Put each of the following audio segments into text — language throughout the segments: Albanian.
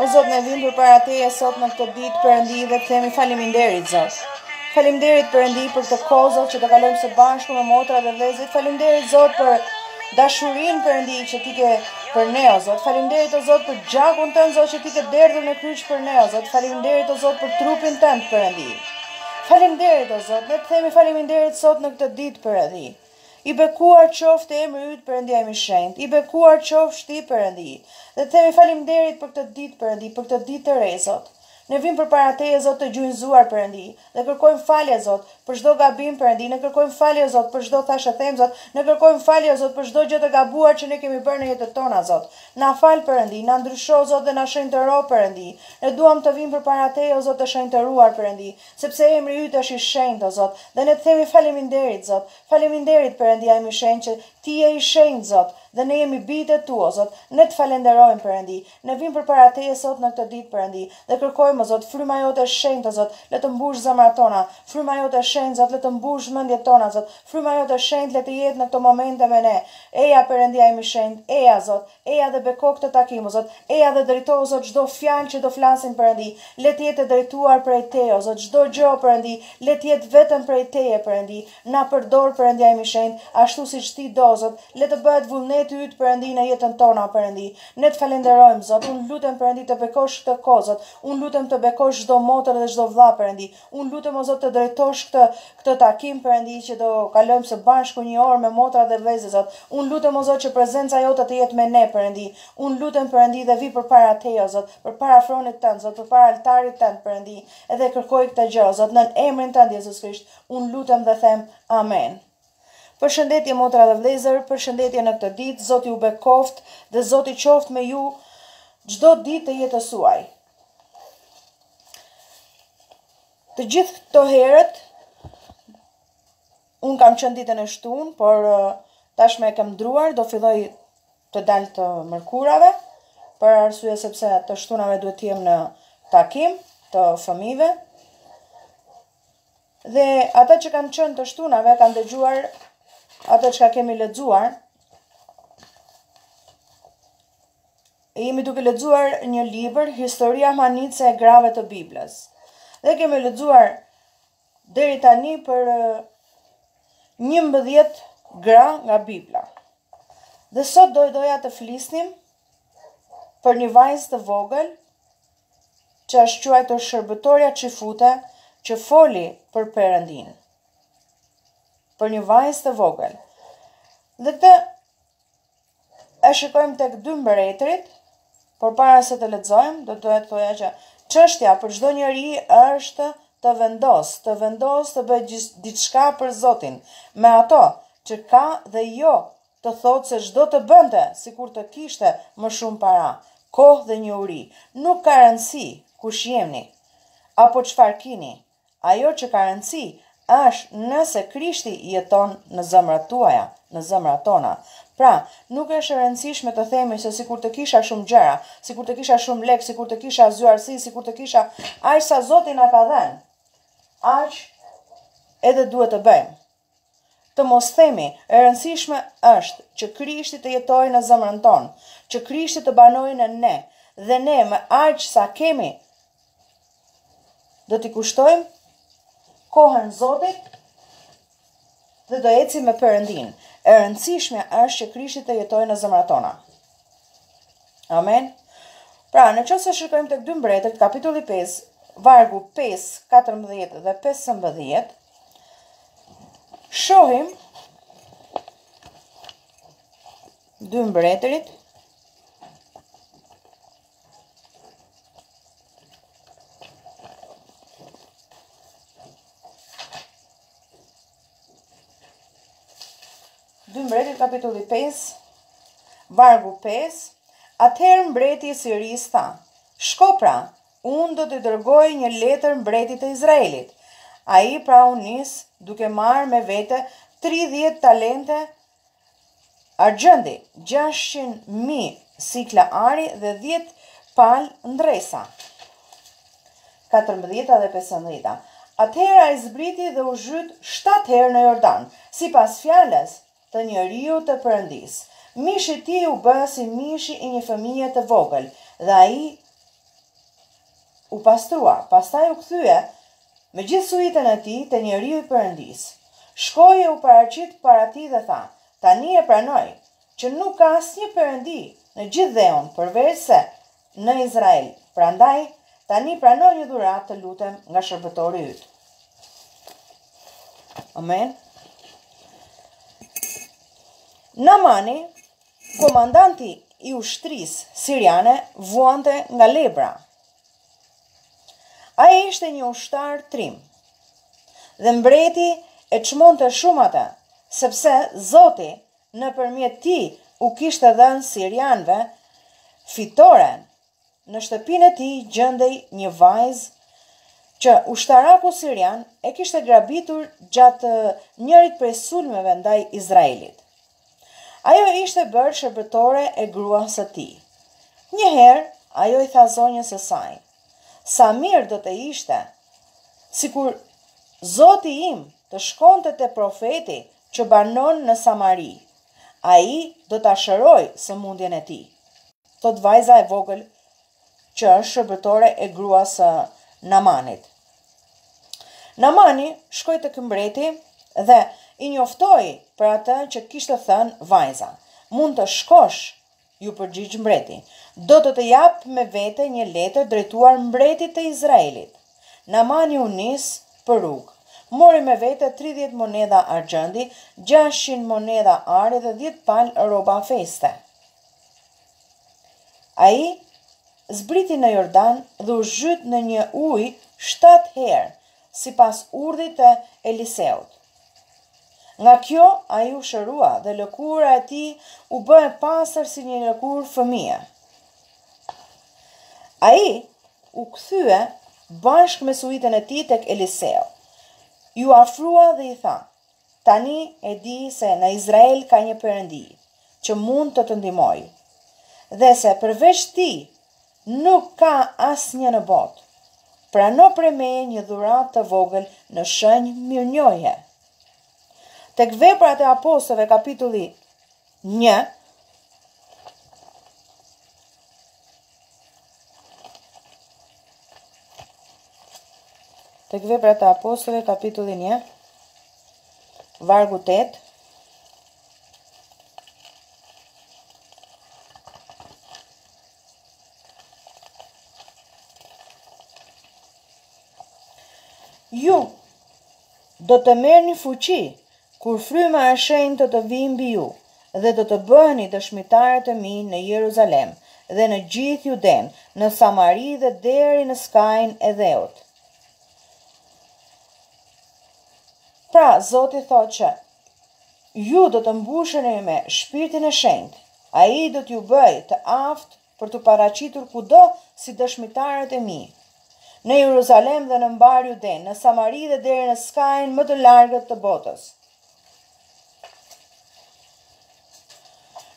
O Zot, ne vim përpara teje sot në këtë ditë Perëndi dhe të themi faliminderit, Zot. Faliminderit Perëndi për këtë kohë, Zot, që të kalojmë së bashku me motra dhe vllezrit. Faliminderit, Zot, për dashurinë Perëndi që ti ke për ne, o Zot. Faliminderit, o Zot, për gjakun tënd, Zot, që ti ke derdhur në kryq për ne, o Zot. Faliminderit, o Zot, për trupin tënd, Perëndi. Faleminderit o Zot, ne të themi faleminderit sot në këtë ditë Perëndi. I bekuar qoftë emri yt Perëndia im i shenjtë, i bekuar qofsh ti Perëndi. Dhe të themi faleminderit për këtë ditë Perëndi, për këtë ditë të re Zot. Ne vim përpara teje Zot të gjunjëzuar Perëndi, dhe kërkojmë falje Zot, për çdo gabim Perëndi, ne kërkojmë falje o Zot për çdo thashethem Zot, ne kërkojmë falje o Zot për çdo gjë të gabuar që ne kemi bërë në jetët tona Zot. Na fal Perëndi, na ndrysho o Zot dhe na shenjtëro Perëndi. Ne duam të vijmë përpara Teje o Zot të shenjtëruar Perëndi, sepse emri yt është i shenjtë o Zot, dhe ne të themi faleminderit Zot. Faleminderit Perëndia im i shenjtë që Ti je i shenjtë Zot, dhe ne jemi bijtë e Tu o Zot, ne të falenderojmë Perëndi. Ne vijmë përpara Teje sot në këtë ditë Perëndi, dhe kërkojmë o Zot, fryma Jote e shenjtë o Zot, le të mbushë zemrat tona, fryma Jote e shenjtë Zot le të mbushë mendjet tona Zot, Fryma jote e shenjtë le të jetë në këto momente me ne. Eja Perëndia im i shenjtë, eja Zot, eja dhe beko këtë takim o Zot, eja dhe drejto o Zot çdo fjalë që do flasim Perëndi, le të jetë e drejtuar prej Teje o Zot, çdo gjë o Perëndi, le të jetë vetëm prej Teje Perëndi, na përdor Perëndia im i shenjtë, ashtu siç Ti do o Zot, le të bëhet vullneti yt Perëndi në jetën tonë o Perëndi. Ne të falenderojmë Zot, unë lutem Perëndi të bekosh këtë kohë Zot, unë lutem të bekosh çdo motër dhe çdo vëlla Perëndi, Unë lutem o zot të drejtosh këtë këtë takim Perëndi që do kalojmë së bashku një orë me motra dhe vëllezër zot Unë lutem o zot që prezenca jote të jetë me ne Perëndi Unë lutem Perëndi dhe vij përpara teje o zot përpara fronit tënd zot përpara altarit tënd Perëndi dhe kërkoj këtë gjë o zot nën emrin tënd Jezus Krisht unë lutem dhe them Amen. Përshëndetje motra dhe vëllezër, përshëndetje në këtë ditë, Zoti ju bekoftë dhe Zoti qoftë me ju çdo ditë të jetës suaj. Të gjithë këto herët un kam qenë ditën e shtunë, por tashmë e kam ndërruar, do filloj të dal të mërkurave, për arsye sepse të shtunave duhet të jem në takim të fëmijëve. Dhe ata që kanë qenë të shtunave kanë dëgjuar ato çka kemi lexuar. Jemi duke lexuar një libër, Historia Mahnitëse e Grave të Biblës. Dhe kemi lexuar deri tani për 11 gra nga Bibla. Dhe sot do doja të flisnim për një vajzë të vogël që është quajtur shërbëtorja çifute që foli për Perëndinë. Për një vajzë të vogël. Dhe këtë E shikojmë tek dy mbretërit, por para se të lexojmë, do doja të thoja që çështja për çdo njeri është të vendosë, të vendosë të bëjë diçka për Zotin, me ato që ka dhe jo të thotë se ç'do të bënte sikur të kishte më shumë para, kohë dhe njohuri. Nuk ka rëndësi kush jeni apo çfarë kini, Ajo që ka rëndësi është nëse Krishti jeton në zemrat tuaja, në zemrat tona. Pra, nuk është e rëndësishme të themi se sikur të kisha shumë gjëra, sikur të kisha shumë lekë, sikur të kisha zgjuarsi, sikur të kisha aq sa Zoti na ka dhënë, aq edhe duhet të bëjmë. Të mos themi, e rëndësishme është që Krishti të jetojë në zemrën tonë, që Krishti të banojë në ne, dhe ne me aq sa kemi do t'i kushtojmë kohën Zotit dhe do ecim me Perëndinë. E rëndësishme është që Krishti të jetojë në zemrat tona. Amen. Pra, në qoftë se shikojmë tek dy mbretërit, kapitulli 5, vargu 5, 14 dhe 15, Shohim dy mbretërit Dy mbretërit kapitulli 5 vargu 5 Atëherë mbreti i Sirisë tha Shko pra Unë do t'i dërgoj një letër mbretit të Izraelit. Ai pra u nis duke marrë me vete 30 talente argjendi, 600 mijë sikla ari dhe 10 palë ndresa. 14 dhe 15. Atëherë ai zbriti dhe u zhyt shtatë herë në Jordan, sipas fjalës të njeriut të Perëndisë. Mishi i tij u bë si mishi i një fëmije të vogël, dhe ai u pastrua, pastaj u kthye me gjithë suitën e tij te njeriu i Perëndisë. Shkoi e u paraqit para tij dhe tha, Tani e pranoj, që nuk ka asnjë Perëndi në gjithë dheun përveçse në Izrael. Prandaj, tani prano një dhuratë, të lutem, nga shërbëtori yt. Amen. Namani, komandanti i ushtrisë siriane, vuante nga lebra. Ai ishte një ushtar trim. Dhe mbreti e çmonte shumë atë, sepse Zoti nëpërmjet tij u kishte dhënë sirianëve fitoren, në shtëpinë e tij gjendej një vajzë që ushtaraku sirian e kishte grabitur gjatë njërit prej sulmeve ndaj Izraelit. Ajo ishte bërë shërbëtore e gruas së tij. Një herë ajo i tha zonjës së saj, Sa mirë do të ishte sikur zoti im të shkonte te profeti që banon në Samari, ai do ta shërojë sëmundjen e tij, thotë vajza e vogël që është shërbëtore e gruas së Namanit. Namani shkoi tek mbreti dhe e njoftoi për atë që kishte thënë vajza, Mund të shkosh Iu përgjigj mbreti, Do të të jap me vete një letër drejtuar mbretit të Izraelit. Namani u nis për rrugë. Mori me vete tridhjetë monedha argjendi, gjashtëqind monedha ari dhe dhjetë palë rroba feste. Ai zbriti në Jordan dhe u zhyt në një ujë shtatë herë, sipas urdhit të Eliseut. Nga kjo ai u shërua dhe lëkura e tij u bë e pastër si një lëkurë fëmije. Ai u kthye bashkë me suitën e tij tek Eliseu. Iu afrua dhe i tha, Tani e di se në Izrael ka një Perëndi që mund të të ndihmojë dhe se përveç tij nuk ka asnjë në botë. Prano prej meje një dhuratë të vogël në shenjë mirënjohje. Tek Veprat e Apostujve kapitulli 1 Tek Veprat e Apostujve, kapitulli 1, vargu 8, Ju do të merrni fuqi, Kur Fryma e Shenjtë do të vijë mbi ju, dhe do të bëheni dëshmitarët e mi në Jeruzalem, dhe në gjithë Judenë, në Samari dhe deri në skajin e dheut. Pra, Zoti thotë që ju do të mbusheni me Shpirtin e Shenjtë, Ai do t'ju bëjë të aftë për t'u paraqitur kudo si dëshmitarët e mi, në Jeruzalem dhe në mbarë Judenë, në Samari dhe deri në skajin më të largët të botës.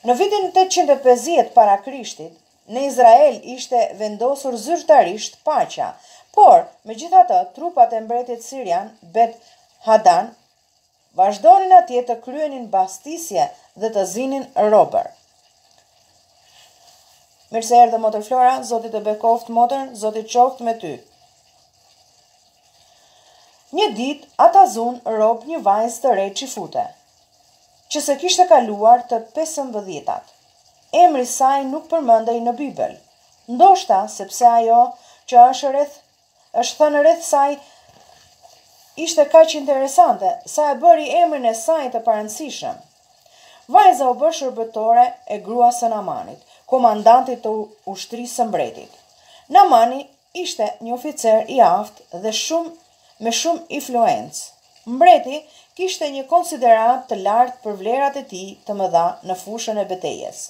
Në vitin 850 para Krishtit, në Izrael ishte vendosur zyrtarisht paqja, por, megjithatë, trupat e mbretit sirian Ben Hadad Vazhdonin atje të kryenin bastisje dhe të zinin robër. Mirë se erdhe motër Flora, Zoti të bekoftë motër, Zoti qoftë me ty. Një ditë ata zunë rob një vajzë të re çifute, që s'e kishte kaluar të pesëmbëdhjetat. Emri saj nuk përmendej në Bibël, ndoshta sepse ajo që është rreth Është thënë rreth saj Ishte kaq interesante, sa e bëri emrin e saj të parëndësishëm. Vajza u bë shërbëtore e gruas së Namanit, komandantit të ushtrisë së mbretit. Namani ishte një oficer i aftë dhe shumë me shumë influencë. Mbreti kishte një konsideratë të lartë për vlerat e tij të mëdha në fushën e betejës.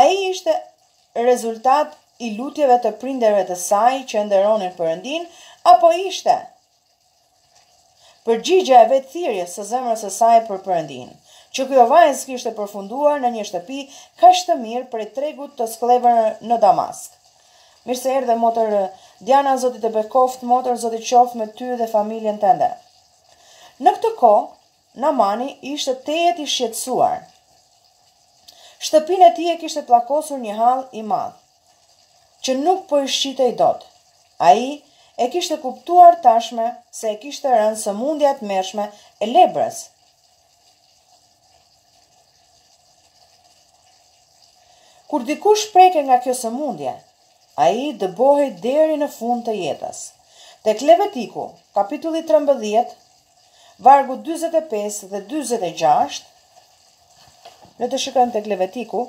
Ai ishte rezultat i lutjeve të prindërve të saj që e nderonin Perëndinë, apo ishte përgjigja e vetë thirrjes së zemrës së saj për Perëndinë, që kjo vajzë kishte përfunduar në një shtëpi kaq të mirë prej tregut të skllevërve në Damask. Mirë se erdhe motër Diana Zoti të bekoftë motër Zoti qoftë me ty dhe familjen tënde Në këtë kohë Namani ishte tejet i shqetësuar. Shtëpinë e tij e kishte pllakosur një hall i madh, që nuk po i shqitej dot. Ai e kishte kuptuar tashmë se i kishte rënë sëmundja e tmerrshme e lebrës. Kur dikush prekej nga kjo sëmundje, ai dëbohej deri në fund të jetës. Tek Levitiku, kapitulli trembëdhjetë, vargu dyzet e pesë dhe dyzet e gjashtë, le të shikojmë tek Levitiku.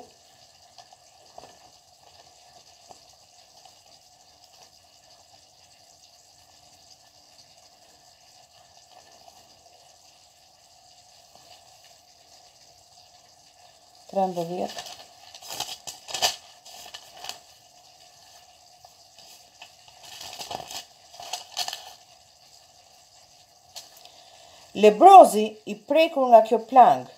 Trembëdhjetë. Lebrozi, i prekur nga kjo plagë,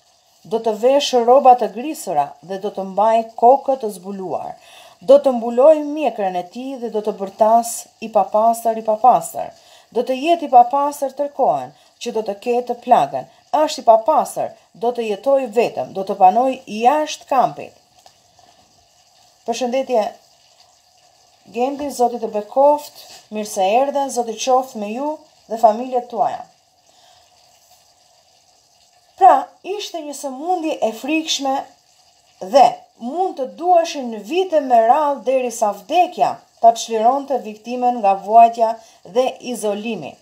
do të veshë rroba të grisura dhe do të mbajë kokë të zbuluar. Do të mbulojë mjekrën e tij dhe do të bërtasë i papastër, i papastër. Do të jetë i papastër tërë kohën që do të ketë plagën. Është i papastër, do të jetojë vetëm, do të banojë jashtë kampit. Përshëndetje Genti zoti të bekoftë mirë se erdhe zoti qoftë me ju dhe familjet tuaja pra ishte një sëmundje e frikshme dhe mund të duheshin vite me radhë derisa vdekja ta çlironte viktimën nga vuajtja dhe izolimi.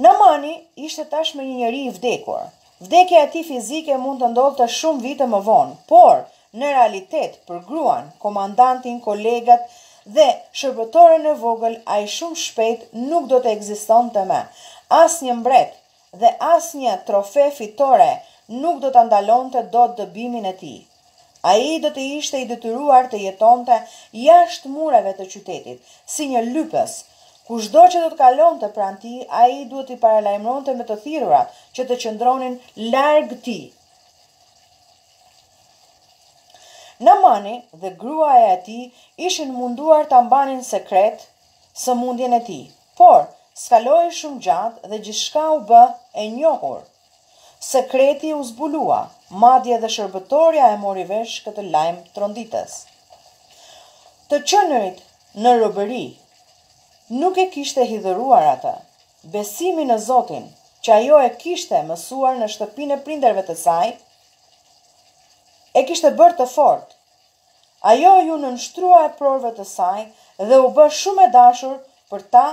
Namani ishte tashmë një njeri i vdekur. Vdekja e tij fizike mund të ndodhte shumë vite më vonë, por, në realitet, për gruan, komandantin, kolegat dhe shërbëtoren e vogël ai shumë shpejt nuk do të ekzistonte më. Asnjë mbret, dhe asnjë trofe fitore nuk do ta ndalonte dot dëbimin e tij. Ai do të ishte i detyruar të jetonte jashtë mureve të qytetit, si një lypës. Kushdo që do të kalonte pranë tij, ai duhet t'i paralajmëronte me të thirrurat që të qëndronin larg tij. Namani dhe gruaja e tij ishin munduar ta mbanin sekret sëmundjen e tij. Por, s'kaloi shumë gjatë dhe gjithçka u bë e njohur. Sekreti u zbulua, madje edhe shërbëtorja e mori vesh këtë lajm tronditës. Të qenurit në robëri nuk e kishte hidhëruar atë, besimi në Zotin që ajo e kishte mësuar në shtëpinë e prindërve të saj, e kishte bërë të fortë. Ajo iu nënshtrua eprorëve të saj dhe u bë shumë e dashur për ta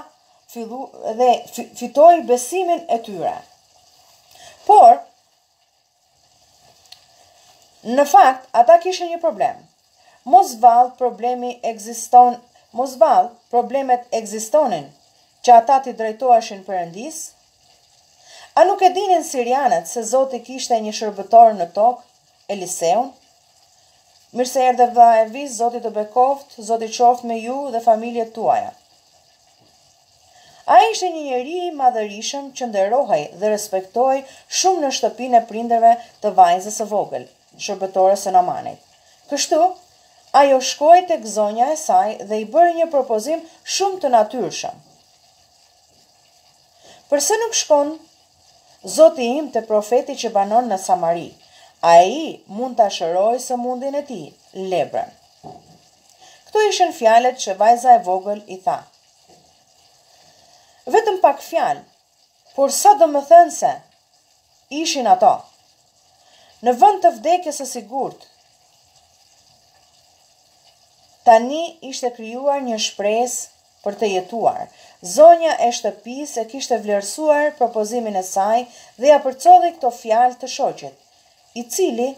dhe fitoi besimin e tyre. Por, në fakt, ata kishin një problem. Mos vallë problemi ekziston, mos vallë problemet ekzistonin që ata t'i drejtoheshin Perëndisë? A nuk e dinin sirianët se Zoti kishte një shërbëtor në tokë Eliseun. Mirë se erdhe vlla Ervis, Zoti të bekoftë, Zoti qoftë me ju dhe familjet tuaja. Ai ishte një njeri i madhërishëm që nderohej dhe respektohej shumë në shtëpinë e prindërve të vajzës së vogël, shërbëtores së Namanit. Kështu, ajo shkoi tek zonja e saj dhe i bëri një propozim shumë të natyrshëm. Përse nuk shkon Zoti im te profeti që banon në Samari, ai mund ta shërojë sëmundjen e tij, lebrën? Këto ishin fjalët që vajza e vogël i tha. Vetëm pak fjalë, por sa domethënëse ishin ato! Në vend të vdekjes së sigurt, tani ishte krijuar një shpresë për të jetuar. Zonja e shtëpisë e kishte vlerësuar propozimin e saj dhe ia përcolli këto fjalë të shoqit, i cili,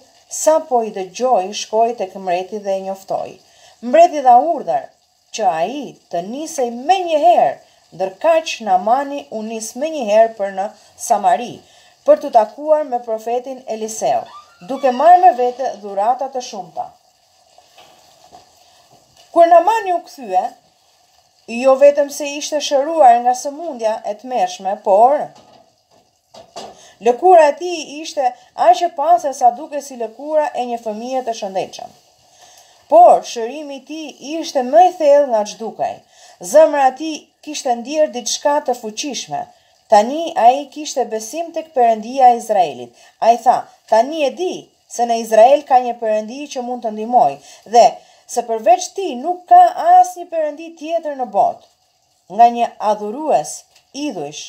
sapo i dëgjoi, shkoi tek mbreti dhe e njoftoi. Mbreti dha urdhër që ai të nisej menjëherë, ndërkaq Namani u nis menjëherë për në Samari, për t'u takuar me profetin Eliseu, duke marrë me vete dhurata të shumta. Kur Namani u kthye, jo vetëm se ishte shëruar nga sëmundja e tmerrshme, por lëkura e tij ishte aq e pastër sa dukej si lëkura e një fëmije të shëndetshëm. Por, shërimi i tij ishte më i thellë nga ç'dukej. Zemra e tij kishte ndier diçka të fuqishme. Tani ai kishte besim tek Perëndia e Izraelit. Ai tha, Tani e di! se në Izrael ka një Perëndi që mund të ndihmojë dhe se përveç Tij nuk ka asnjë perëndi tjetër në botë. Nga një adhurues idhujsh,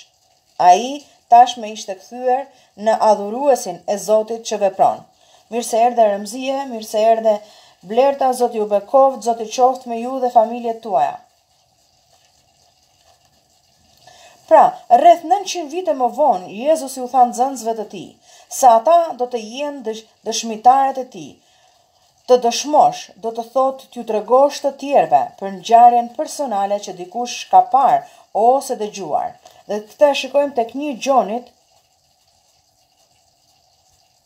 ai tashmë ishte kthyer në adhuruesin e Zotit që vepron. Mirë se erdhe Remzije, mirë se erdhe Blerta, Zoti ju bekoftë, Zoti qoftë me ju dhe familjet tuaja. Pra, rreth nëntëqind vite më vonë, Jezusi u tha nxënësve të tij, se ata do të jenë dëshmitarët e tij. Të dëshmosh, do të thotë t'ju tregosh të tjerëve për ngjarjen personale që dikush ka parë ose dëgjuar. Dhe këtë e shikojmë tek një Gjonit,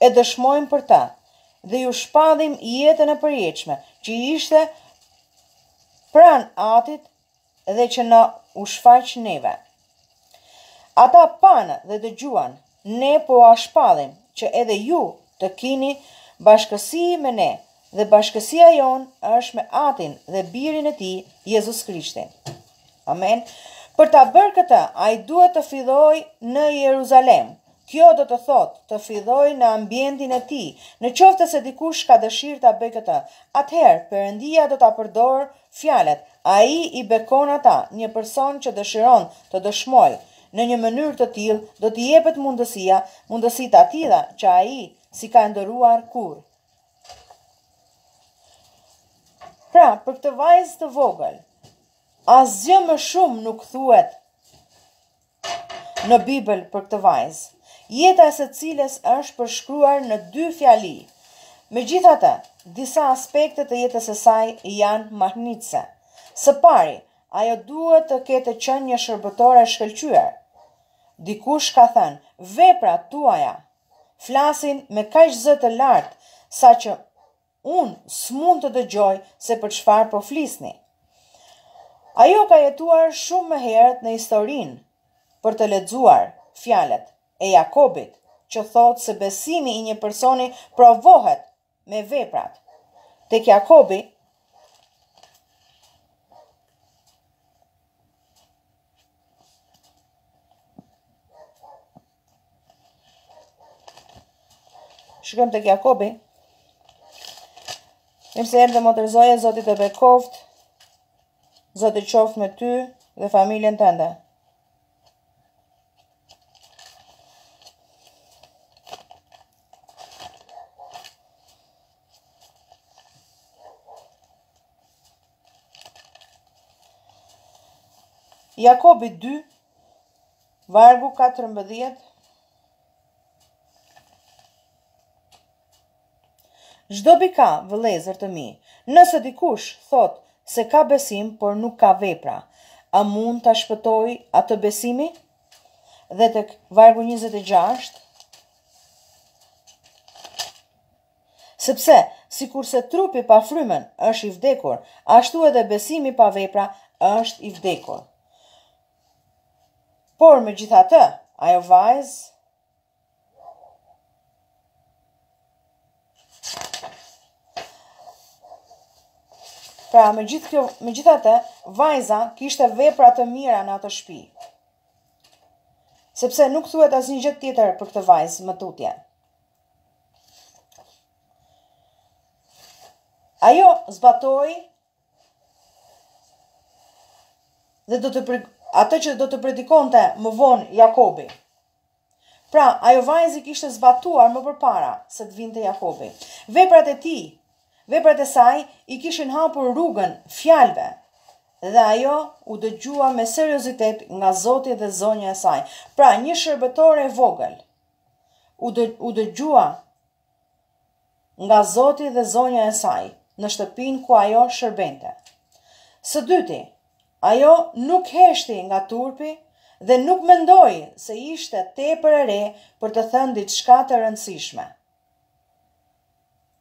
e dëshmojmë për të dhe ju shpallim jetën e përjetshme që ishte pranë Atit dhe që na u shfaq neve. Ata panë dhe dëgjuan, ne po jua shpallim që edhe ju të kini bashkësi me ne dhe bashkësia jonë është me Atin dhe Birin e tij, Jezus Krishtin. Amen. Për ta bërë këtë, ai duhet të fillojë në Jeruzalem, Kjo do të thotë të fillojë në ambientin e tij. Në qoftë se dikush ka dëshirë ta bëjë këtë, atëherë Perëndia do t'ia përdorë fjalët, Ai i bekon ata. Një person që dëshiron të dëshmojë në një mënyrë të tillë, do t'i jepet mundësia, mundësi të atilla që ai s'i ka ëndërruar kurrë. Pra, për këtë vajzë të vogël, asgjë më shumë nuk thuhet. në Bibël për këtë vajzë, jeta e së cilës është përshkruar në dy fjali. Megjithatë, disa aspekte të jetës së saj janë mahnitëse. Së pari, ajo duhet të ketë qenë një shërbëtore e shkëlqyer. Dikush ka thënë, Veprat tuaja flasin me kaq zë të lartë saqë Unë s'mund të dëgjoj se për çfarë po flisni. Ajo ka jetuar shumë më herët në historinë për të lexuar fjalët e Jakobit që thotë se besimi i një personi provohet me veprat. Tek Jakobi Shkojmë tek Jakobi. Mirë se erdhe motër Zoja, Zoti të bekoftë. Zoti qoftë me ty dhe familjen tënde. Jakobi 2, vargu 14 Ç'dobi ka, vëllezër të mi, nëse dikush thotë se ka besim, por nuk ka vepra, a mund ta shpëtojë atë besimi? Dhe tek vargu 26 Sepse, sikurse trupi pa frymën është i vdekur, ashtu edhe besimi pa vepra është i vdekur. Por, me gjitha të, ajo vajzë, Pra, me gjithë kjo, megjithatë, vajza kishte vepra të mira në atë shpi. Sepse nuk thuhet asnjë gjë tjetër për këtë vajzë më tutje. Ajo zbatoi dhe do të atë që do të predikonte më vonë Jakobi. Pra, ajo vajzë i kishte zbatuar më përpara se të vinte Jakobi. Veprat e tij, veprat e saj i kishin hapur rrugën fjalëve dhe ajo u dëgjua me seriozitet nga Zoti dhe zonja e saj. Pra, një shërbëtore e vogël, u, dë, u dëgjua nga Zoti dhe zonja e saj në shtëpinë ku ajo shërbente. Së dyti, ajo nuk heshti nga turpi dhe nuk mendoi se ishte tepër e re për të thënë diçka të rëndësishme.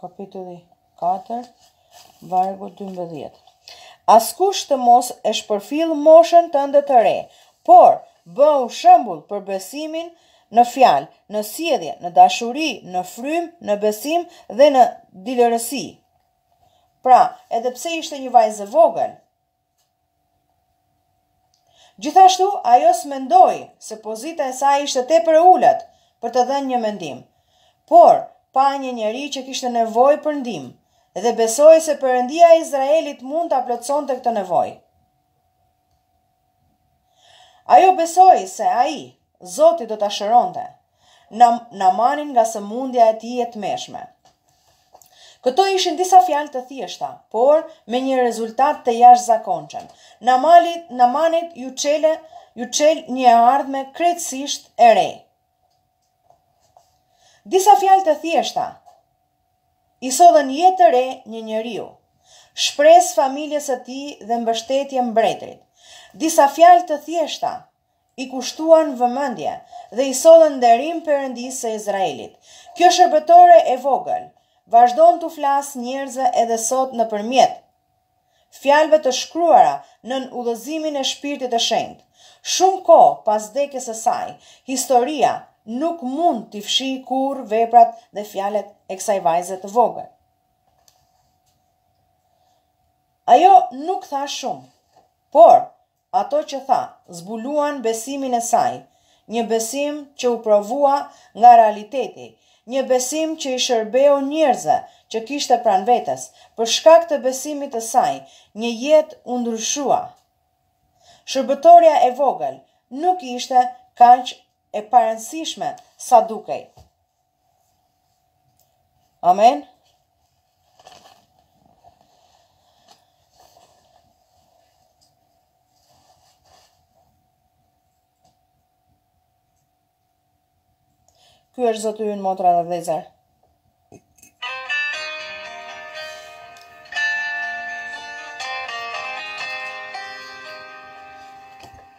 Kapitulli 4, vargu 12. Askush të mos e shpërfill moshën tënde të re, por bëhu shembull për besimin në fjalë, në sjellje, në dashuri, në frymë, në besim dhe në dëlirësi. Pra, edhe pse ishte një vajzë e vogël, Gjithashtu, ajo s'mendoi se pozita e saj ishte tepër e ulët për të dhënë një mendim, por pa një njeri që kishte nevojë për ndihmë dhe besoi se Perëndia e Izraelit mund ta plotësonte këtë nevojë. Ajo besoi se ai, Zoti do ta shëronte. Na, Namanin nga sëmundja e tij e tmerrshme. Këto ishin disa fjalë të thjeshta, por me një rezultat të jashtëzakonshëm. Namali, Namanit iu çele, iu çel një e ardhme krejtësisht e re. Disa fjalë të thjeshta i sollën jetë të re një njeriu, shpresë familjes së tij dhe mbështetje mbretërit. Disa fjalë të thjeshta i kushtuan vëmendje dhe i sollën nderim Perëndisë së Izraelit. Kjo shërbëtore e vogël vazhdon t'u flasë njerëzve edhe sot nëpërmjet fjalëve të shkruara nën udhëzimin e Shpirtit të Shenjtë. Shumë kohë pas vdekjes së saj, historia nuk mund t'i fshijë kurrë veprat dhe fjalët e kësaj vajze të vogël. Ajo nuk tha shumë, por Ato që tha, zbuluan besimin e saj, një besim që u provua nga realiteti, një besim që i shërbeu njerëzve që kishte pranë vetes. Për shkak të besimit të saj, një jetë u ndryshua. Shërbëtorja e vogël nuk ishte kaq e parëndësishme sa dukej. Amen. Ky është Zoti ynë, motra dhe vëllezër.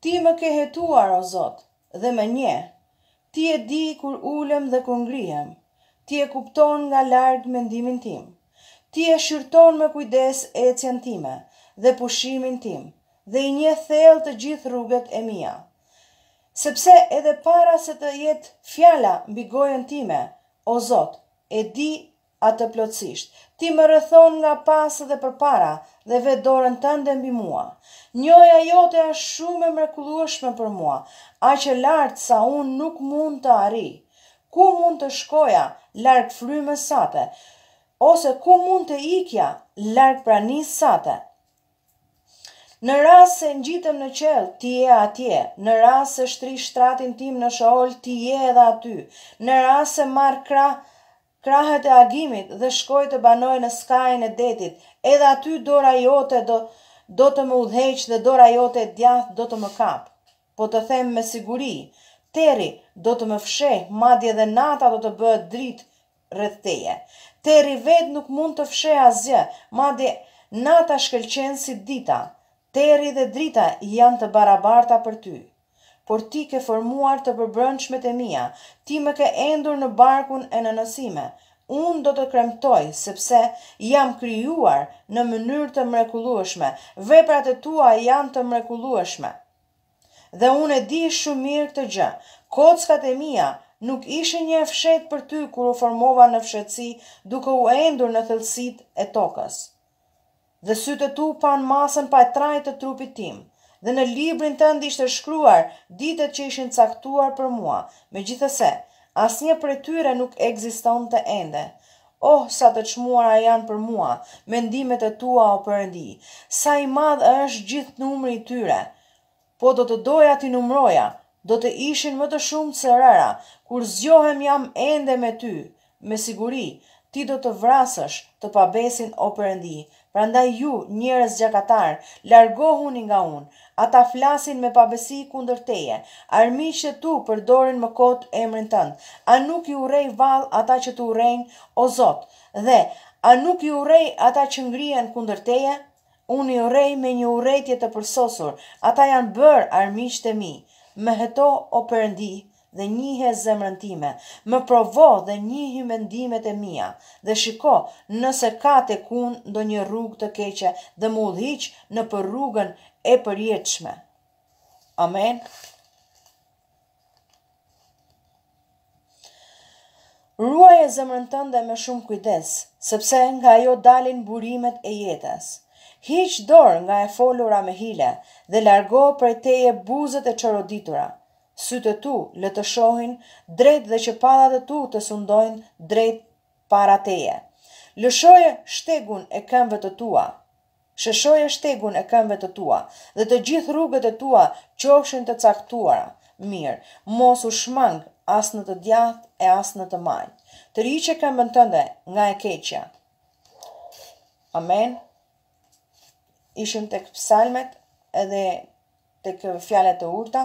Ti më ke hetuar, o Zot, dhe më njeh. Ti e di kur ulem dhe kur ngrihem. Ti e kupton nga larg mendimin tim. Ti e shqyrton me kujdes ecjen time dhe pushimin tim dhe i njeh thellë të gjithë rrugët e mia. Sepse edhe para se të jetë fjala mbi gojën time, o Zot, e di Atë plotësisht. Ti më rrethon nga pas dhe përpara dhe ve dorën tënde mbi mua. Njohja jote është shumë e mrekullueshme për mua, aq e lartë sa unë nuk mund të arrij. Ku mund të shkoja larg frymës sate, ose ku mund të ikja larg pranisë sate? Në rast se ngjitem në qiell, ti je atje, në rast se shtrij shtratin tim në sheol, ti je edhe aty, në rast se marr krah krahët e agimit dhe shkoj të banoj në skajin e detit, edhe aty dora jote do do të më udhëheqë dhe dora jote e djathtë do të më kapë. Po të them me siguri, terri do të më fshehë, madje dhe nata do të bëhet dritë rreth teje. Terri vetë nuk mund të fshehë asgjë, madje nata shkëlqen si dita. Terri dhe drita janë të barabarta për ty. Por ti ke formuar të përbrendshmet e mia, ti më ke endur në barkun e nënës sime. Unë do të kremtoj, sepse jam krijuar në mënyrë të mrekullueshme, veprat e tua janë të mrekullueshme. Dhe unë e di shumë mirë këtë gjë, kockat e mia nuk ishin një e fshehtë për ty kur u formova në fshehtësi duke u endur në thellësitë e tokës. dhe sytë e tu panë masën pa trajtë të trupit tim, dhe në librin tënd ishte shkruar ditët që ishin caktuar për mua, megjithëse, asnjë prej tyre nuk ekzistonte ende. Oh, sa të çmuara janë për mua, mendimet e tua, o Perëndi! Sa i madh është gjithë numri i tyre! Po do të doja t'i numëroja, do të ishin më të shumtë se rëra, kur zgjohem jam ende me ty, me siguri, ti do të vrasësh, të pabesin o Perëndi, prandaj ju, njerëz gjakatarë, largohuni nga unë, ata flasin me pabesi kundër teje, armiqtë e tu përdorin më kot emrin tënd, a nuk i urrej vallë ata që të urrejnë, o Zot, dhe, a nuk i urrej ata që ngrihen kundër teje? Unë i urrej me një urrejtje të përsosur, ata janë bërë armiqtë e mi. Më heto o Perëndi dhe njihe zemrën time, më provo dhe njihi mendimet e mia, dhe shiko nëse ka tek unë ndonjë rrugë të keqe dhe më udhëhiq nëpër rrugën e përjetshme. Amen. Ruaje zemrën tënde me shumë kujdes, sepse nga ajo dalin burimet e jetës. Hiq dorë nga e folura me hile dhe largo prej teje buzët e çoroditura. Sytë e tu le të shohin drejt dhe qepallat e tu të sundojnë drejt para teje. Lëshoje shtegun e këmbëve të tua, Sheshoje shtegun e këmbëve të tua, dhe të gjithë rrugët e tua qofshin të caktuara mirë, mos u shmang as në të djathtë e as në të majtë. Tërhiqe këmbën tënde nga e keqja. Amen. Ishim tek psalmet edhe tek fjalët e urta.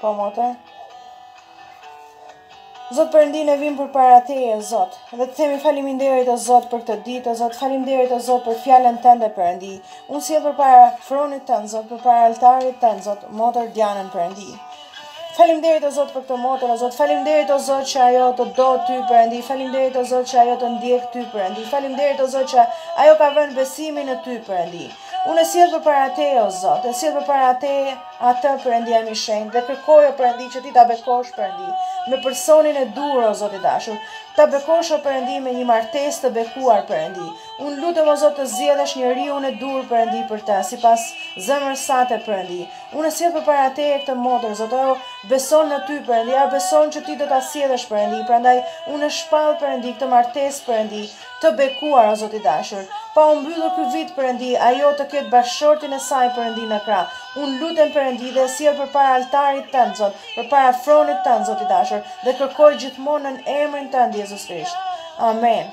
Po motër. Zot Perëndi ne vijmë përpara teje, Zot. Dhe të themi faliminderit o Zot për këtë ditë, Zot. Faliminderit o Zot për fjalën tënde Perëndi. Unë sjell përpara fronit tënd, Zot, përpara altarit tënd, Zot, motër Dianën Perëndi. Faleminderit o Zot për këtë motër, o Zot. Faleminderit o Zot që ajo të do ty Perëndi. Faleminderit o Zot që ajo të ndjek ty Perëndi. Faleminderit o Zot që ajo ka vënë besimin në ty Perëndi. Unë e sjell përpara teje, o Zot, e sjell përpara teje Atë Perëndia im i shenjtë dhe kërkoj o Perëndi që ti ta bekosh Perëndi me personin e duhur o Zot i dashur. Ta bekosh o Perëndi me një martesë të bekuar Perëndi. Unë lutem o Zot të zgjedhësh njeriun e duhur Perëndi për të, sipas zemrës sate Perëndi. Unë e sjell përpara teje këtë motër Zot, ajo beson në ty Perëndi, ajo beson që ti do ta sjellësh Perëndi. Prandaj unë e shpall Perëndi këtë martesë Perëndi. Të bekuar o zot i dashur. Pa u mbyllur ky vit Perëndi ajo të ketë bashkëshortin e saj Perëndi në krah. Unë lutem Perëndi dhe e sjell përpara altarit tënd Zot, përpara fronit tënd Zot i dashur dhe kërkoj gjithmonë nën emrin tënd Jezus Krisht. Amen.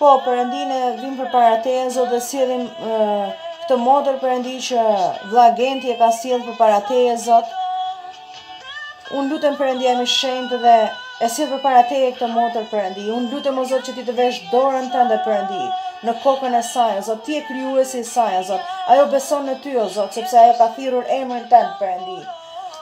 Po, Perëndi ne vijmë përpara teje, Zot dhe sjellim këtë motër Perëndi që vëlla Genti e ka sjellë përpara teje, Zot. Unë lutem Perëndia im i shenjtë dhe e sjell përpara teje këtë motër Perëndi. Unë lutem o zot që ti të vesh dorën tënde Perëndi në kokën e saj, o zot, ti je krijuesi i saj, o zot. Ajo beson në ty, o zot, sepse ajo ka thirrur emrin tënd Perëndi.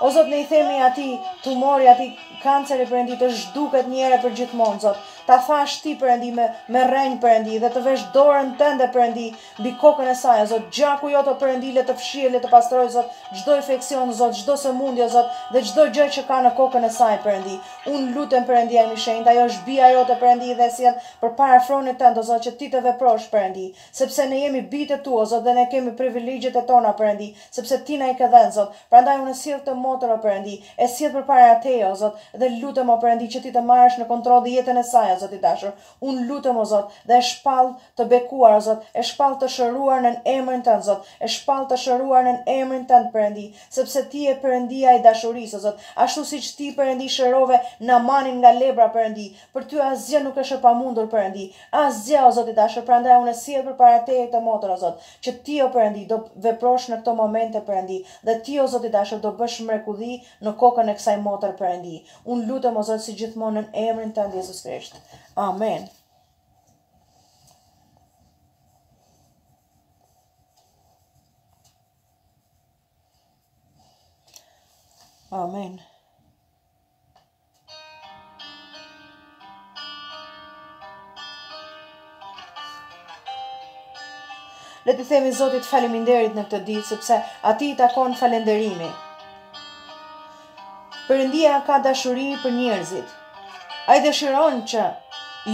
O zot, ne i themi atij tumori, atij Kanceri Perëndi të zhduket një herë e përgjithmonë Zot ta thash ti Perëndi me me rrenjë Perëndi dhe të vesh dorën tënde Perëndi mbi kokën e saj o Zot gjaku yt o Perëndi le të fshijë le të pastrojë Zot çdo infeksion Zot çdo sëmundje o Zot dhe çdo gjë që ka në kokën e saj Perëndi unë lutem Perëndia im i shenjtë ajo është bija jote Perëndi dhe e sjell përpara fronit tënd o Zot që ti të veprosh Perëndi sepse ne jemi bijtë e tu o Zot dhe ne kemi privilegjet e tona Perëndi sepse ti na i ke dhënë Zot prandaj unë sjell këtë motër o Perëndi E sjell përpara Teje, o Zot, dhe lutem, o Perëndi, që Ti të marrësh në kontroll jetën e saj, o Zot i dashur. Unë lutem, o Zot, dhe e shpall të bekuar, o Zot, e shpall të shëruar nën emrin Tënd, Zot, e shpall të shëruar nën emrin Tënd, Perëndi, sepse Ti je Perëndia e dashurisë, o Zot, ashtu siç Ti, Perëndi, shërove Namanin nga lebra, Perëndi, Për ty asgjë nuk është e pamundur, Perëndi, asgjë, o Zot i dashur, prandaj unë sjell përpara Teje këtë motër, o Zot, që Ti, o Perëndi, do veprosh në këto momente, Perëndi, dhe Ti, o Zot i dashur, do bësh mrekulli në kokën e kësaj motër, Perëndi. Unë lutem, o Zot, si gjithmonë, nën Emrin Tënd, Jezus Krisht. Amen. Amen. Le t'i themi Zotit faleminderit në këtë ditë, sepse atij i takon falenderimi. Perëndia ka dashuri për njerëzit. Ai dëshiron që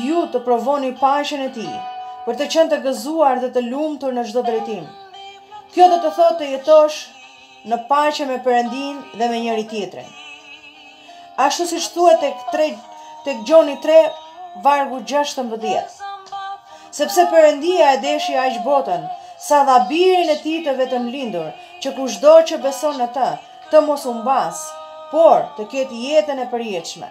ju të provoni paqen e tij, për të qenë të gëzuar dhe të lumtur në çdo drejtim. Kjo do të thotë të jetosh në paqe me Perëndinë dhe me njëri tjetrin. Ashtu siç thuhet tek, tek Gjoni 3 vargu 16. Sepse Perëndia e deshi aq botën sa dha birin e tij të vetëmlindur, që kushdo që beson në të, të mos humbasë, por të ketë jetën e përjetshme.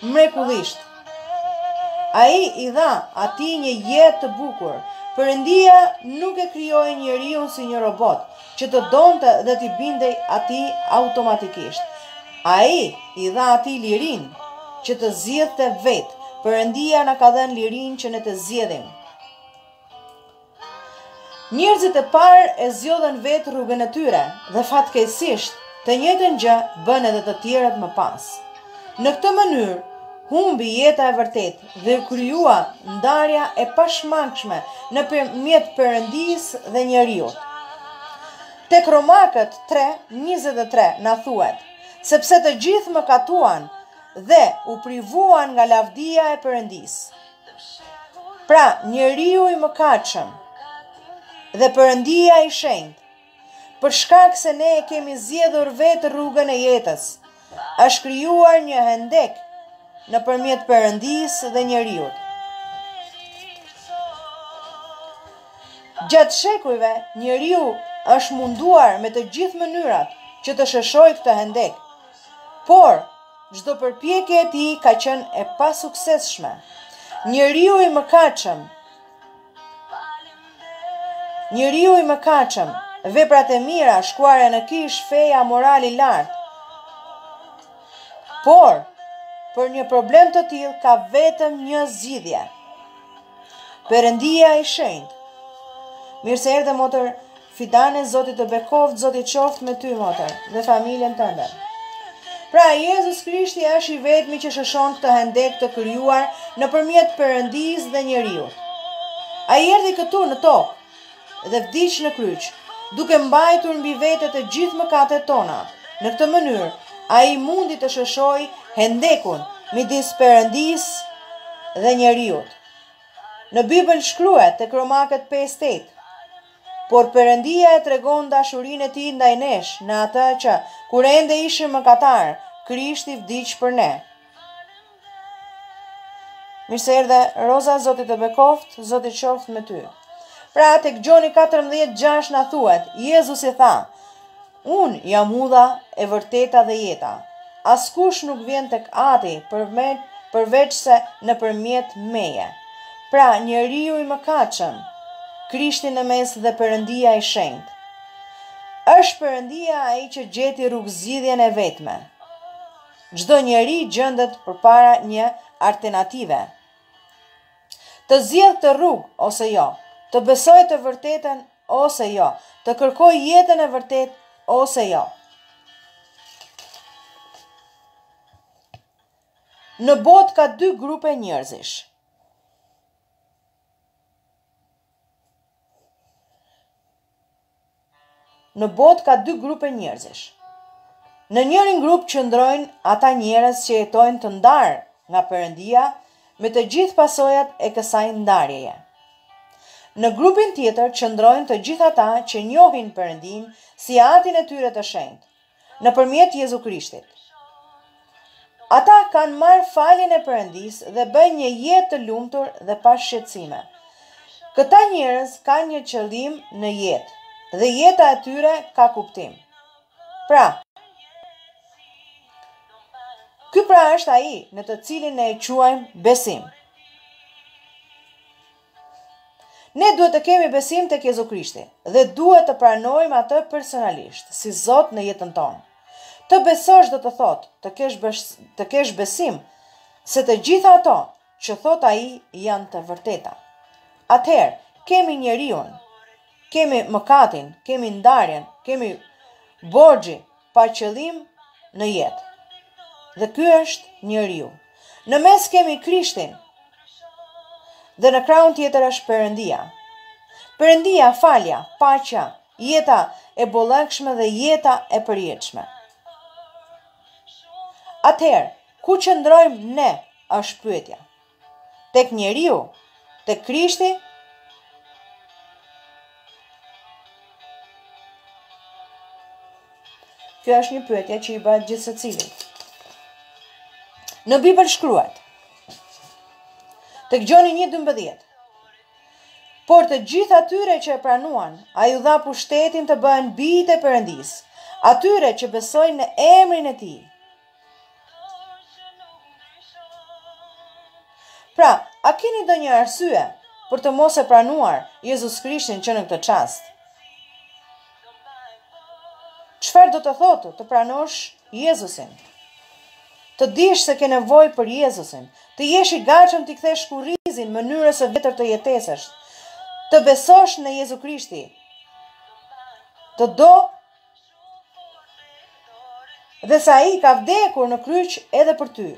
Mrekullisht! Ai i dha atij një jetë të bukur. Perëndia nuk e krijoi njeriun si një robot, që ta donte dhe t'i bindej atij automatikisht. Ai i dha atij lirinë, që të zgjidhte vetë. Perëndia na ka dhënë lirinë që ne të zgjedhim. Njerëzit e parë e zgjodhën vetë rrugën e tyre dhe fatkeqësisht të njëjtën gjë bënë edhe të tjerët më pas. Në këtë mënyrë humbi jeta e vërtetë dhe u krijua ndarja e pashmangshme nëpërmjet Perëndisë dhe njeriut. Tek Romakët 3:23 na thuhet, sepse të gjithë mëkatuan dhe u privuan nga lavdia e Perëndisë. Pra, njeriu i mëkatshëm dhe Perëndia i shenjtë, për shkak se ne e kemi zgjedhur vetë rrugën e jetës, është krijuar një hendek nëpërmjet Perëndisë dhe njeriut. Gjatë shekujve, njeriu është munduar me të gjithë mënyrat që të sheshojë këtë hendek. Por, Çdo përpjekje e tij ka qenë e pasuksesshme. Njeriu i mëkatshëm. Njeriu i mëkatshëm. Veprat e mira, shkuarja në kishë, feja, morali i lartë. Por, për një problem të tillë ka vetëm një zgjidhje. Perëndia i shenjtë. Mirë se erdhe motër Fidane Zoti të bekoftë Zoti qoftë me ty motër dhe familjen tënde. Pra Jezus Krishti është i vetmi që sheshon këtë hendek të krijuar nëpërmjet Perëndisë dhe njeriut. Ai erdhi këtu në tokë dhe vdiq në kryq, duke mbajtur mbi vete të gjithë mëkatet tona. Në këtë mënyrë, ai mundi të sheshojë hendekun midis Perëndisë dhe njeriut. Në Bibël shkruhet tek Romakët 5-8, Por Perëndia e tregon dashurinë e tij ndaj nesh në atë që, kur ende ishim mëkatarë, Krishti vdiq për ne. Mirë se erdhe, Roza, Zoti të bekoftë, Zoti qoftë me ty. Pra, tek Gjoni 14, 6 na thuhet, Jezus i tha, Unë jam udha, e vërteta dhe jeta. Askush nuk vjen tek Ati përveçse nëpërmjet meje. Pra, njeriu i mëkatshëm, Krishti në mes dhe Perëndia i Shenjtë. Është Perëndia ai që gjeti rrugëzgjidhjen e vetme. Çdo njeri gjendet përpara një alternative. Të zgjedhë këtë rrugë ose jo, të besojë të vërtetën ose jo, të kërkojë jetën e vërtetë ose jo. Në botë ka dy grupe njerëzish. Në botë ka dy grupe njerëzish. Në njërin grup qëndrojnë ata njerëz që jetojnë të ndarë nga Perëndia me të gjithë pasojat e kësaj ndarjeje. Në grupin tjetër qëndrojnë të gjithë ata që njohin Perëndinë si Atin e tyre të shenjtë, nëpërmjet Jezu Krishtit. Ata kanë marrë faljen e Perëndisë dhe bëjnë një jetë të lumtur dhe pa shqetësime. Këta njerëz kanë një qëllim në jetë dhe jeta e tyre ka kuptim. Pra, ky pra është ai në të cilin ne e quajmë besim. Ne duhet të kemi besim tek Jezu Krishti dhe duhet të pranojmë atë personalisht, si Zot në jetën tonë. Të besosh do të thotë, të kesh, të kesh besim se të gjitha ato që thotë ai janë të vërteta. Atëherë, kemi njeriun, kemi mëkatin, kemi ndarjen, kemi borxhi pa qëllim në jetë. Dhe ky është njeriu. Në mes kemi Krishtin. Dhe në krahun tjetër është Perëndia. Perëndia, falja, paqja, jeta e bollëkshme dhe jeta e përjetshme. Atëherë, Ku qëndrojmë ne, është pyetja. Tek njeriu? Tek Krishti? Kjo është një pyetje që i bëhet gjithsecilit. Në Bibël shkruhet, tek Gjoni një dymbëdhjetë, por të gjithë atyre që e pranuan, ai u dha pushtetin të bëhen bijtë e Perëndisë, atyre që besojnë në emrin e tij. Pra, a keni ndonjë arsye për të mos e pranuar Jezus Krishtin që në këtë çast? Çfarë do të thotë të pranosh Jezusin? Të dish se ke nevojë për Jezusin, të jesh i gatshëm t'i kthesh kurrizin mënyrës së vjetër të jetesës, të besosh në Jezu Krishti, të do Dhe se ai ka vdekur në kryq edhe për ty.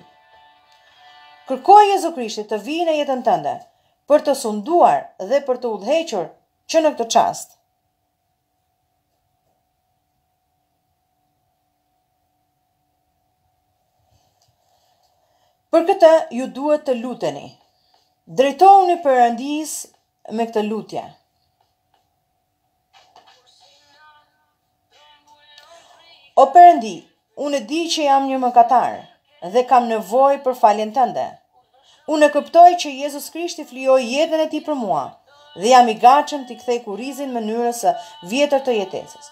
Kërkoji Jezu Krishtit të vijë në jetën tënde, për të sunduar dhe për të udhëhequr që në këtë çast. Për këtë ju duhet të luteni. Drejtojuni Perëndisë me këtë lutje. O Perëndi, unë e di që jam një mëkatar dhe kam nevojë për faljen tënde. Unë e kuptoj që Jezus Krishti flijoi jetën e tij për mua dhe jam i gatshëm t'i kthej kurrizin mënyrës së vjetër të jetesës.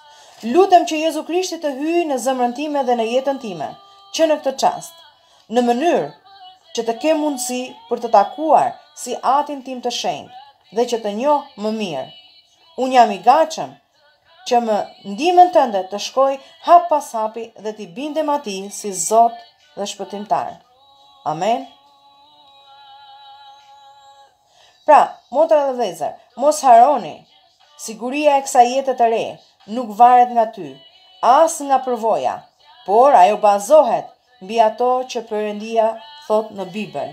Lutem që Jezu Krishti të hyjë në zemrën time dhe në jetën time, që në këtë çast, në mënyrë që të kem mundësi për të takuar si atin tim të shenjtë, dhe që të njoh më mirë. Unë jam i gatshëm që me ndihmën tënde të shkoj hap pas hapi dhe t'i bindem atij si Zot dhe shpëtimtar. Amen. Pra, motra dhe vëllezër, mos harroni, siguria e kësaj jete të re nuk varet nga ty, as nga përvoja, por ajo bazohet mbi ato që Perëndia thotë në Bibël.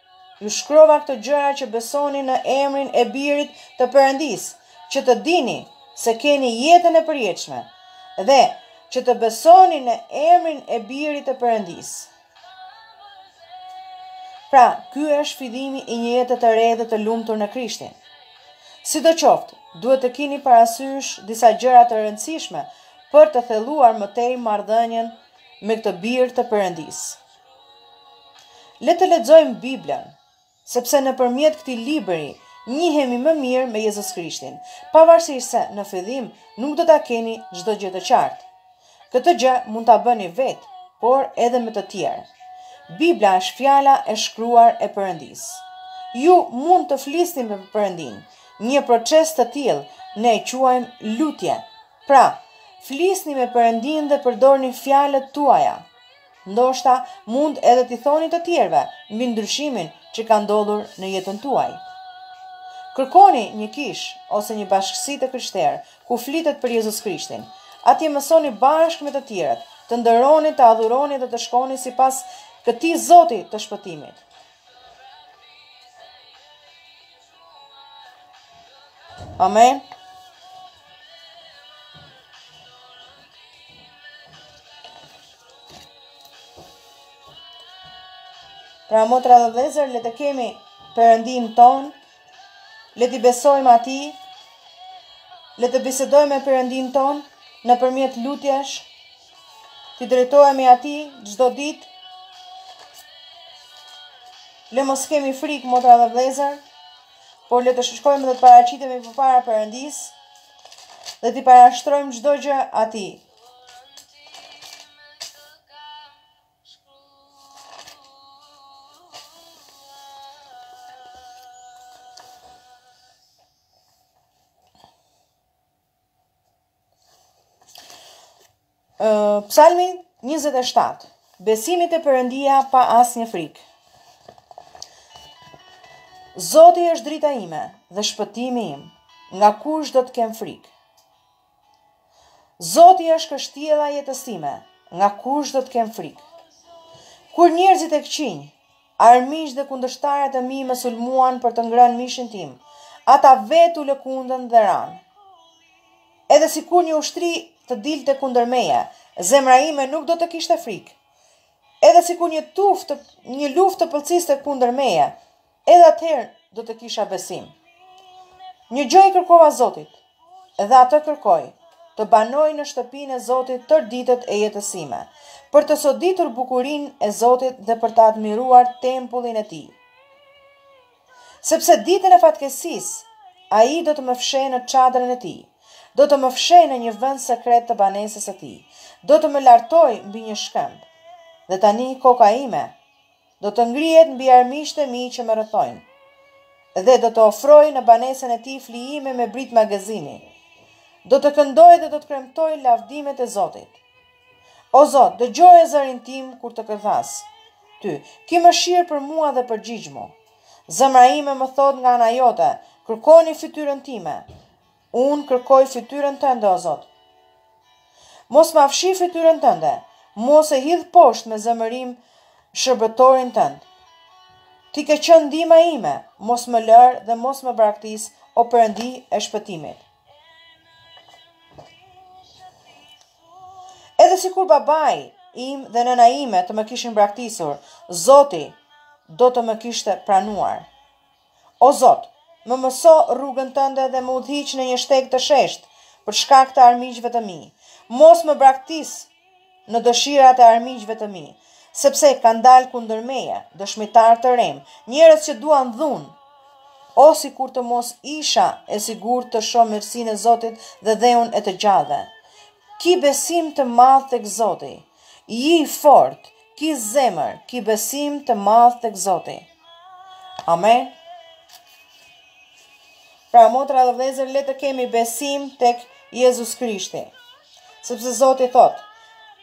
Ju shkrova këto gjëra që besoni në emrin e birit të Perëndisë, që të dini se keni jetën e përjetshme, dhe që të besoni në emrin e birit të Perëndisë. Pra, ky është fillimi i një jete të re dhe të lumtur në Krishtin. Sidoqoftë, duhet të kini parasysh disa gjëra të rëndësishme për të thelluar më tej marrëdhënien me këtë bir të Perëndisë. Le të lexojmë Biblën, sepse nëpërmjet këtij libri njihemi më mirë me Jezus Krishtin, pavarësisht se në fillim nuk do ta keni çdo gjë të qartë. Këtë gjë mund ta bëni vetë, por edhe me të tjerë. Bibla është fjala e shkruar e Perëndisë. Ju mund të flisni me Perëndinë. Një proces të tillë ne e quajmë lutje. Pra, flisni me Perëndinë dhe përdorni fjalët tuaja. Ndoshta mund edhe t'i thoni të tjerëve mbi ndryshimin që ka ndodhur në jetën tuaj. Kërkoni një kishë ose një bashkësi të krishterë ku flitet për Jezus Krishtin. Atje mësoni bashkë me të tjerët, të nderoni, të adhuroni dhe të shkoni sipas këtij Zoti të shpëtimit. Amen. Pra motra dhe vëllezër, le të kemi Perëndinë tonë, le t'i besojmë atij, le të bisedojmë me Perëndinë tonë, nëpërmjet lutjesh, T'i drejtohemi atij çdo ditë Le mos kemi frikë motra dhe vëllezër Por le të shkojmë dhe të paraqitemi përpara Perëndisë Dhe t'i parashtrojmë çdo gjë atij Psalmi 27 Besimi te Perëndia pa asnjë frikë Zoti është drita ime dhe shpëtimi im Nga kush do të kem frikë Zoti është kështjella e jetës sime Nga kush do të kem frikë Kur njerëzit e këqinj Armiqtë dhe kundërshtarët e mi më sulmuan për të ngrënë mishin tim. Ata vetë u lëkundën dhe ranë. Edhe sikur një ushtri të dilte kundër meje, zemra ime nuk do të kishte frikë. Edhe sikur një tuft, një luftë të pëlciste kundër meje, edhe atëherë do të kisha besim. Një gjë i kërkova Zotit, dhe atë kërkoj, të banoj në shtëpinë e Zotit tërë ditët e jetës sime, për të soditur bukurinë e Zotit dhe për të admiruar tempullin e tij. Sepse ditën e fatkeqësisë, ai do të më fshehë në çadrën e tij, do të më fshehë në një vend sekret të banesës së tij, do të më lartojë mbi një shkëmb. Dhe tani koka ime, do të ngrihet mbi armiqtë e mi që më rrethojnë dhe do të ofroj në banesën e tij flijime me britma gëzimi. Do të këndoj dhe do të kremtoj lavdimet e Zotit. O Zot, dëgjoje zërin tim kur të këlthas ty, ki mëshirë për mua dhe përgjigjmu. Zemra ime më thotë nga ana jote, kërkoni fytyrën time. Unë kërkoj fytyrën tënde, o Zot. Mos ma fshih fytyrën tënde, mos e hidh poshtë me zemërim shërbëtorin tënd. Ti ke qenë ndihma ime, mos më lër dhe mos më braktis, o Perëndi e shpëtimit. Edhe sikur babai im dhe nëna ime të më kishin braktisur, Zoti do të më kishte pranuar. O Zot, më mëso rrugën tënde dhe më udhëhiq në një shteg të sheshtë, për shkak të armiqve të mi. Mos më braktis në dëshirat e armiqve të mi, sepse kanë dalë kundër meje dëshmitarë të rremë, njerëz që duan dhunë. O sikur të mos isha e sigurt të shoh mirësinë e Zotit dhe dheun e të gjallëve. Ki besim të madh tek Zoti. Ji i fortë, ki zemër, ki besim të madh tek Zoti. Amen. Pra motra dhe vëllezër le të kemi besim tek Jezus Krishti. Sepse Zoti thotë,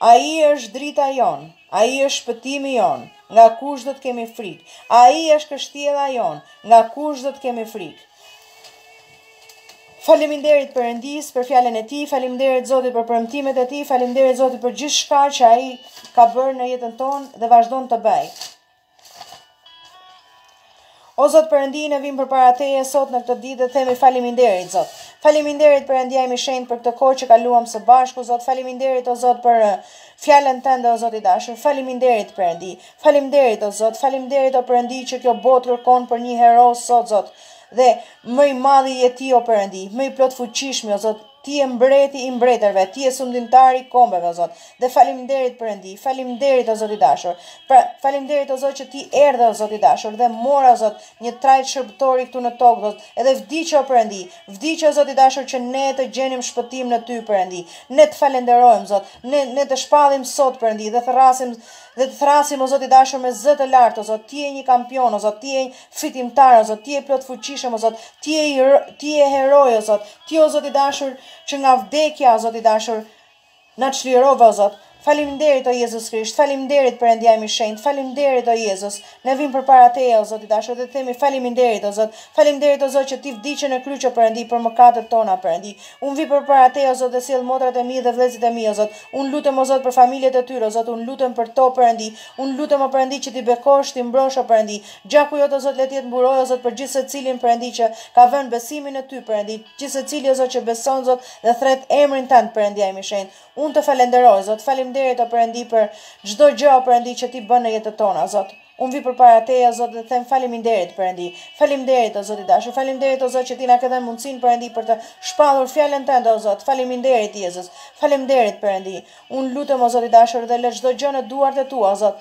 Ai është drita jonë, ai është shpëtimi jonë, nga kush do të kemi frikë? Ai është kështjella jon, nga kush do të kemi frikë? Faleminderit Perëndisë për fjalën e tij, faleminderit Zotit për premtimet e tij, faleminderit Zotit për gjithçka që ai ka bërë në jetën tonë dhe vazhdon të bëjë. O Zot Perëndi, ne vijmë përpara teje sot në këtë ditë dhe themi faleminderit Zot. Faleminderit Perëndia im i shenjtë për këtë kohë që kaluam së bashku Zot. Faleminderit o Zot për uh, fjalën tënde o Zot i dashur. Faleminderit Perëndi. Faleminderit o Zot, faleminderit o Perëndi që kjo botë kërkon për një hero sot Zot. Dhe më i madhi je ti o Perëndi, më i plotfuqishmi o Zot, ti je mbreti i mbretërve, ti je sundimtari i kombeve o Zot. Dhe faleminderit Perëndi, faleminderit o Zot i dashur. Pra, faleminderit o Zot që ti erdhe o Zot i dashur dhe more o Zot një trajtë shërbëtori këtu në tokë Zot. Edhe vdiqe o Perëndi, vdiqe o Zot i dashur që ne të gjenim shpëtim në ty Perëndi. Ne të falenderojmë Zot, ne ne të shpallim sot Perëndi dhe thërrasim Dhe të thërrasim o Zot i dashur me zë të lartë o Zot, Ti je një kampion o Zot, Ti je fitimtar o Zot, Ti je plotfuqishëm o Zot, Ti je i Ti je heroi o Zot, Ti o Zot i dashur që nga vdekja o Zot i dashur na çlirove o Zot. Faleminderit o Jezus Krisht, faleminderit Perëndia im i shenjtë, faleminderit o Jezus, Ne vim përpara Teje, o Zot i dashur, dhe të themi faleminderit, o Zot. Faleminderit, o Zot, që Ti vdiqe në kryq, o Perëndi, për mëkatet tona, Perëndi. Unë vi përpara Teje, o Zot, dhe sjell motrat e mi dhe vëllezërit e mi, o Zot. Unë lutem, o Zot, për familjet e tyre, o Zot, unë lutem për to, Perëndi. Unë lutem, o Perëndi, që t'i bekosh, t'i mbrosh, o Perëndi. Gjaku Jot, o Zot, le të jetë mburojë, o Zot, për gjithsecilin, Perëndi, që ka vënë besimin në Ty, Perëndi. Gjithsecili, o Zot, që beson, Zot, dhe thret emrin Tënd, Perëndia im i shenjtë. Unë të falenderoj, Zot, falimderit o Perëndi për çdo gjë o Perëndi që ti bën në jetët tona, o Zot. Unë vi përpara teje, o Zot, dhe them faliminderit, Perëndi. Faliminderit, o Zot i dashur. Faliminderit, o Zot, që ti na ke dhënë mundësinë, Perëndi, për të shpallur fjalën tënde, o Zot. Faliminderit, Jezus. Faliminderit, Perëndi. Unë lutem, o Zot i dashur, dhe lë çdo gjë në duart e tua, o Zot.